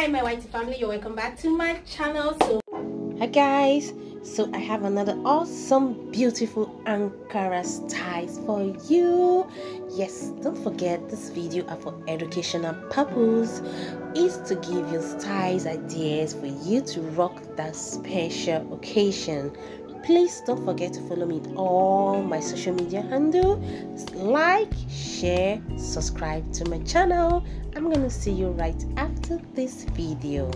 hi my whitey family. You're welcome back to my channel. So hi guys. So i have another awesome beautiful ankara styles for you. Yes don't forget this video are for educational purpose. Is to give you styles ideas for you to rock that special occasion. Please don't forget to follow me on all my social media handle. Like share subscribe to my channel. I'm gonna see you right after this video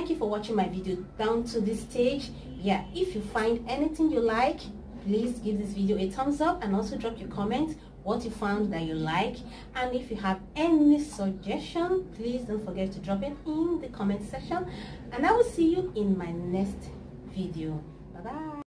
thank you for watching my video down to this stage. Yeah if you find anything you like please give this video a thumbs up and also drop your comment what you found that you like. And if you have any suggestion please don't forget to drop it in the comment section. And i will see you in my next video. Bye bye